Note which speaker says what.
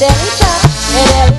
Speaker 1: Eres mi